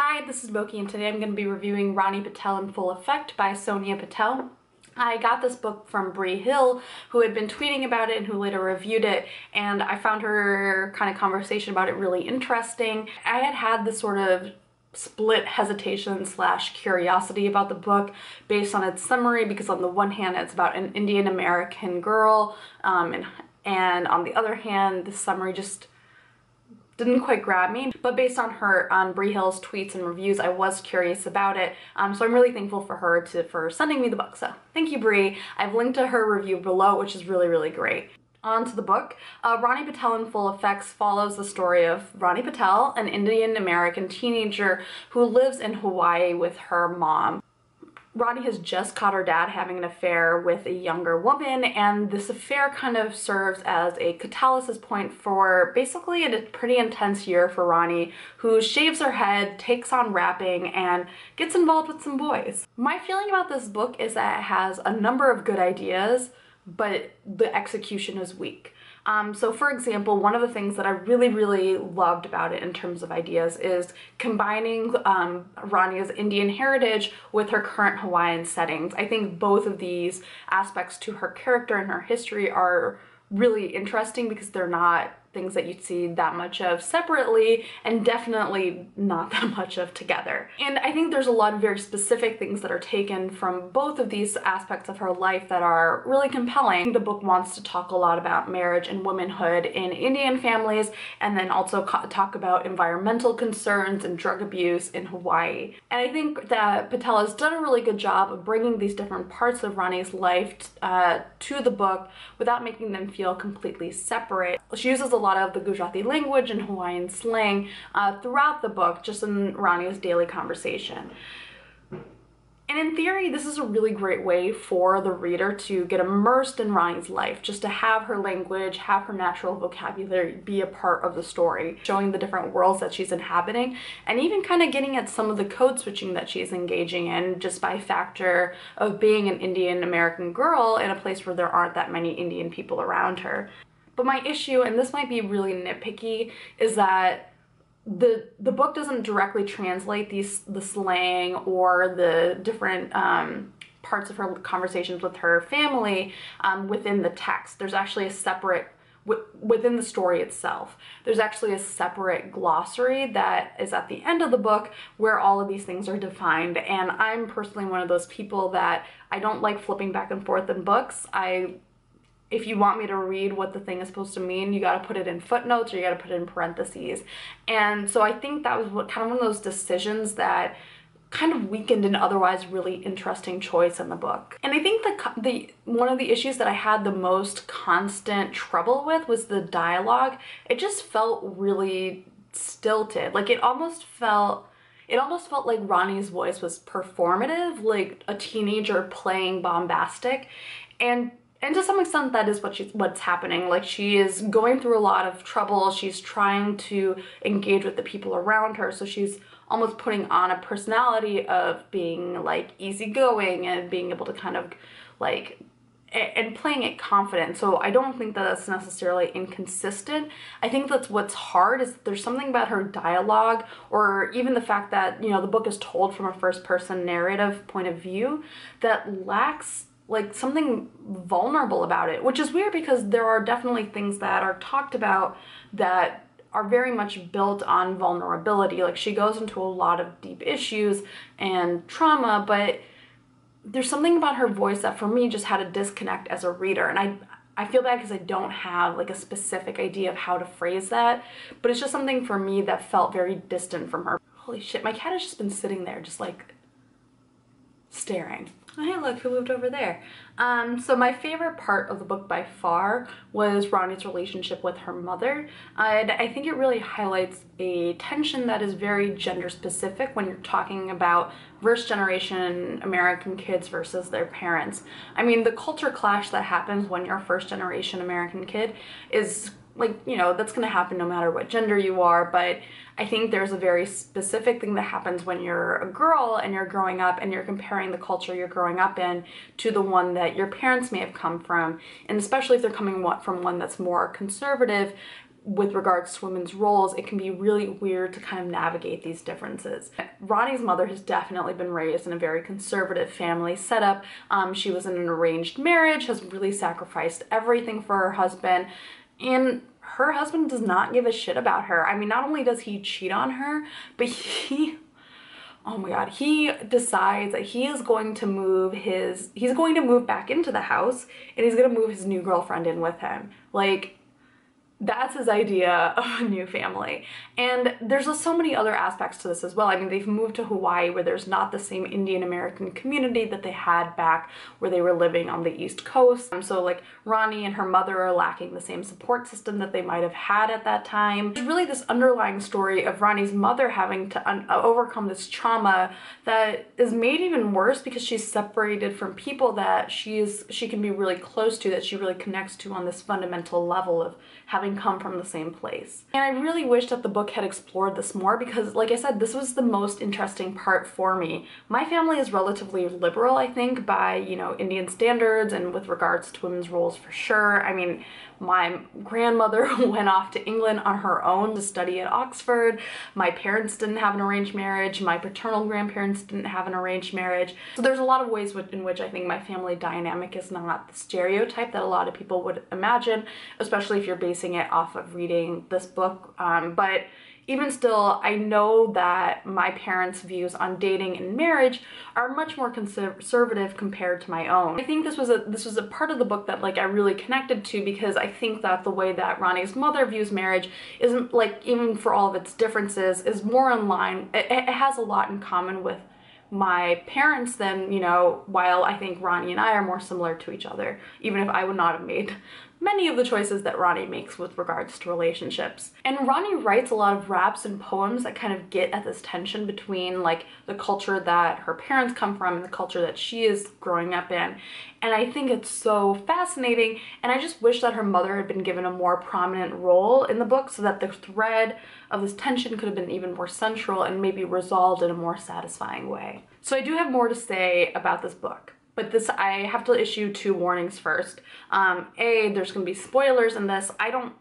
Hi, this is Boki and today I'm going to be reviewing Rani Patel in Full Effect by Sonia Patel. I got this book from Bree Hill, who had been tweeting about it and who later reviewed it, and I found her kind of conversation about it really interesting. I had had this sort of split hesitation slash curiosity about the book based on its summary because on the one hand it's about an Indian American girl um, and, and on the other hand the summary just didn't quite grab me, but based on her, on Bree Hill's tweets and reviews, I was curious about it. Um, so I'm really thankful for her to for sending me the book. So thank you, Bree. I've linked to her review below, which is really, really great. On to the book. Uh, Rani Patel in Full Effects follows the story of Rani Patel, an Indian American teenager who lives in Hawaii with her mom. Rani has just caught her dad having an affair with a younger woman, and this affair kind of serves as a catalysis point for basically a pretty intense year for Rani, who shaves her head, takes on rapping, and gets involved with some boys. My feeling about this book is that it has a number of good ideas, but the execution is weak. Um, so for example, one of the things that I really, really loved about it in terms of ideas is combining um, Rani's Indian heritage with her current Hawaiian settings. I think both of these aspects to her character and her history are really interesting because they're not things that you'd see that much of separately and definitely not that much of together. And I think there's a lot of very specific things that are taken from both of these aspects of her life that are really compelling. The book wants to talk a lot about marriage and womanhood in Indian families and then also talk about environmental concerns and drug abuse in Hawaii. And I think that Patel has done a really good job of bringing these different parts of Rani's life uh, to the book without making them feel completely separate. She uses a lot of the Gujarati language and Hawaiian slang uh, throughout the book, just in Rani's daily conversation. And in theory, this is a really great way for the reader to get immersed in Rani's life, just to have her language, have her natural vocabulary be a part of the story, showing the different worlds that she's inhabiting, and even kind of getting at some of the code switching that she's engaging in just by factor of being an Indian American girl in a place where there aren't that many Indian people around her. But my issue, and this might be really nitpicky, is that the the book doesn't directly translate these the slang or the different um, parts of her conversations with her family um, within the text. There's actually a separate within the story itself. There's actually a separate glossary that is at the end of the book where all of these things are defined. And I'm personally one of those people that I don't like flipping back and forth in books. I if you want me to read what the thing is supposed to mean, you got to put it in footnotes or you got to put it in parentheses. And so I think that was what kind of one of those decisions that kind of weakened an otherwise really interesting choice in the book. And I think the the one of the issues that I had the most constant trouble with was the dialogue. It just felt really stilted. Like it almost felt it almost felt like Rani's voice was performative, like a teenager playing bombastic. And and to some extent that is what she's what's happening. Like she is going through a lot of trouble. She's trying to engage with the people around her. So she's almost putting on a personality of being like easygoing and being able to kind of like and playing it confident. So i don't think that that's necessarily inconsistent. I think that's what's hard is there's something about her dialogue or even the fact that you know the book is told from a first person narrative point of view that lacks like something vulnerable about it, which is weird because there are definitely things that are talked about that are very much built on vulnerability. Like she goes into a lot of deep issues and trauma, but there's something about her voice that for me just had a disconnect as a reader. And I I feel bad because I don't have like a specific idea of how to phrase that, but it's just something for me that felt very distant from her. Holy shit, my cat has just been sitting there just like staring. Hey, look who moved over there. Um, so my favorite part of the book by far was Rani's relationship with her mother. And I think it really highlights a tension that is very gender specific when you're talking about first generation American kids versus their parents. I mean, the culture clash that happens when you're a first generation American kid is like, you know, that's gonna happen no matter what gender you are, but I think there's a very specific thing that happens when you're a girl and you're growing up and you're comparing the culture you're growing up in to the one that your parents may have come from. And especially if they're coming from one that's more conservative, with regards to women's roles, it can be really weird to kind of navigate these differences. Rani's mother has definitely been raised in a very conservative family setup. Um, she was in an arranged marriage, has really sacrificed everything for her husband, and her husband does not give a shit about her. I mean, not only does he cheat on her, but he oh my god he decides that he is going to move his he's going to move back into the house and he's going to move his new girlfriend in with him like that's his idea of a new family. And there's so many other aspects to this as well. I mean, they've moved to Hawaii where there's not the same Indian American community that they had back where they were living on the East Coast. Um, so like Rani and her mother are lacking the same support system that they might have had at that time. There's really this underlying story of Rani's mother having to uh, overcome this trauma that is made even worse because she's separated from people that she is she can be really close to that she really connects to on this fundamental level of having come from the same place. And I really wish that the book had explored this more because, like I said, this was the most interesting part for me. My family is relatively liberal, I think, by, you know, Indian standards and with regards to women's roles for sure. I mean, my grandmother went off to England on her own to study at Oxford. My parents didn't have an arranged marriage. My paternal grandparents didn't have an arranged marriage. So there's a lot of ways in which I think my family dynamic is not the stereotype that a lot of people would imagine, especially if you're basing it off of reading this book. Um, but even still, I know that my parents' views on dating and marriage are much more conservative compared to my own. I think this was a this was a part of the book that like I really connected to because I think that the way that Rani's mother views marriage isn't like even for all of its differences is more in line. It, it has a lot in common with my parents then, you know, while I think Rani and I are more similar to each other, even if I would not have made many of the choices that Rani makes with regards to relationships. And Rani writes a lot of raps and poems that kind of get at this tension between like the culture that her parents come from and the culture that she is growing up in. And I think it's so fascinating and I just wish that her mother had been given a more prominent role in the book so that the thread of this tension could have been even more central and maybe resolved in a more satisfying way. So I do have more to say about this book but this I have to issue two warnings first. Um, a, there's gonna be spoilers in this. I don't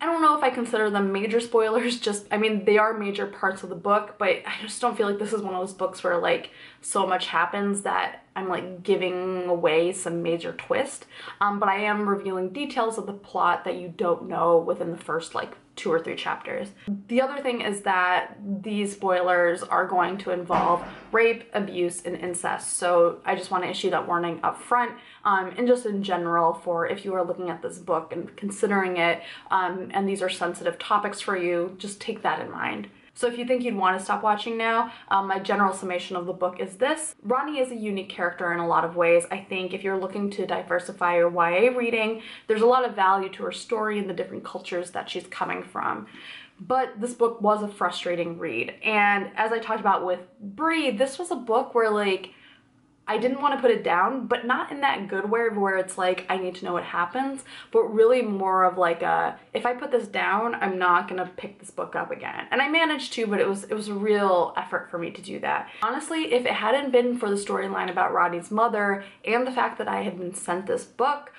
I don't know if I consider them major spoilers, just, I mean, they are major parts of the book, but I just don't feel like this is one of those books where, like, so much happens that I'm, like, giving away some major twist. Um, but I am revealing details of the plot that you don't know within the first, like, two or three chapters. The other thing is that these spoilers are going to involve rape, abuse, and incest. So I just want to issue that warning up front um, and just in general for if you are looking at this book and considering it um, and these are sensitive topics for you, just take that in mind. So if you think you'd want to stop watching now, um, my general summation of the book is this. Rani is a unique character in a lot of ways. I think if you're looking to diversify your YA reading, there's a lot of value to her story and the different cultures that she's coming from. But this book was a frustrating read. And as I talked about with Bree, this was a book where like, I didn't want to put it down, but not in that good way where it's like I need to know what happens, but really more of like a if I put this down, I'm not gonna pick this book up again. And I managed to, but it was it was a real effort for me to do that. Honestly, if it hadn't been for the storyline about Rani's mother and the fact that I had been sent this book,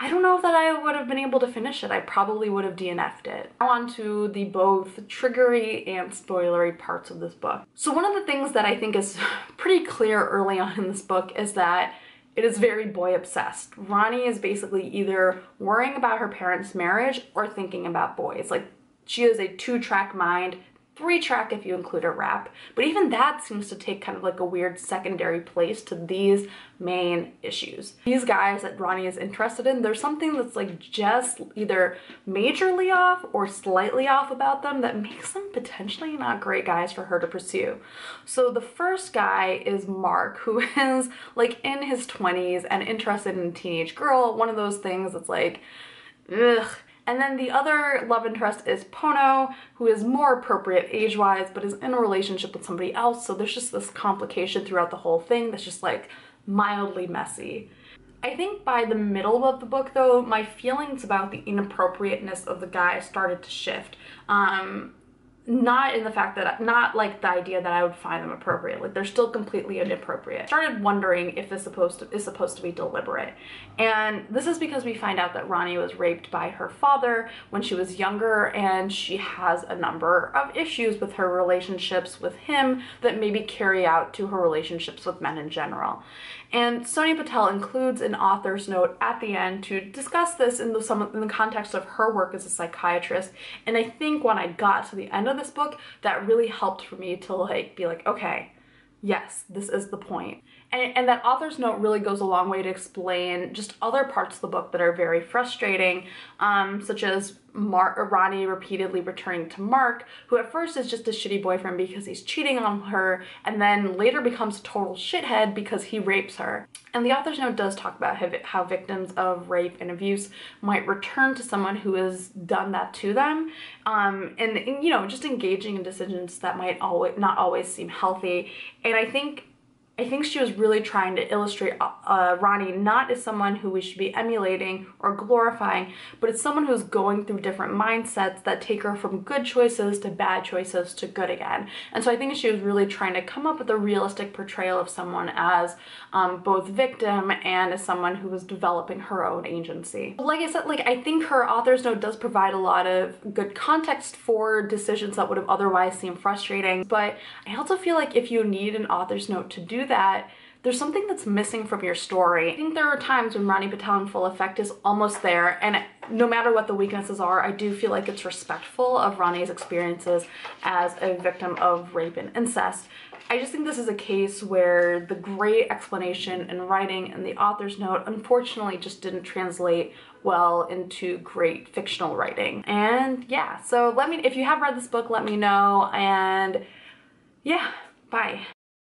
I don't know if that I would have been able to finish it. I probably would have DNF'd it. Now on to the both triggery and spoilery parts of this book. So one of the things that I think is pretty clear early on in this book is that it is very boy obsessed. Rani is basically either worrying about her parents' marriage or thinking about boys. Like she is a two-track mind three track if you include a rap. But even that seems to take kind of like a weird secondary place to these main issues. These guys that Rani is interested in, there's something that's like just either majorly off or slightly off about them that makes them potentially not great guys for her to pursue. So the first guy is Mark, who is like in his 20s and interested in a teenage girl. One of those things that's like, ugh, and then the other love interest is Pono, who is more appropriate age-wise, but is in a relationship with somebody else. So there's just this complication throughout the whole thing that's just like mildly messy. I think by the middle of the book though, my feelings about the inappropriateness of the guy started to shift. Um, not in the fact that not like the idea that I would find them appropriate. Like they're still completely inappropriate. Started wondering if this supposed to is supposed to be deliberate. And this is because we find out that Rani was raped by her father when she was younger and she has a number of issues with her relationships with him that maybe carry out to her relationships with men in general. And Sonia Patel includes an author's note at the end to discuss this in the, some, in the context of her work as a psychiatrist. And I think when I got to the end of this book, that really helped for me to like be like, okay, yes, this is the point. And, and that author's note really goes a long way to explain just other parts of the book that are very frustrating, um, such as Mar- Rani repeatedly returning to Mark, who at first is just a shitty boyfriend because he's cheating on her, and then later becomes a total shithead because he rapes her. And the author's note does talk about how victims of rape and abuse might return to someone who has done that to them, um, and, and you know just engaging in decisions that might always not always seem healthy. And I think I think she was really trying to illustrate uh, uh, Rani not as someone who we should be emulating or glorifying, but as someone who's going through different mindsets that take her from good choices to bad choices to good again. And so I think she was really trying to come up with a realistic portrayal of someone as um, both victim and as someone who was developing her own agency. Like I said, like I think her author's note does provide a lot of good context for decisions that would have otherwise seemed frustrating, but I also feel like if you need an author's note to do that, there's something that's missing from your story. I think there are times when Rani Patel in full effect is almost there and no matter what the weaknesses are, I do feel like it's respectful of Rani's experiences as a victim of rape and incest. I just think this is a case where the great explanation and writing and the author's note unfortunately just didn't translate well into great fictional writing. And yeah, so let me, if you have read this book, let me know and yeah, bye.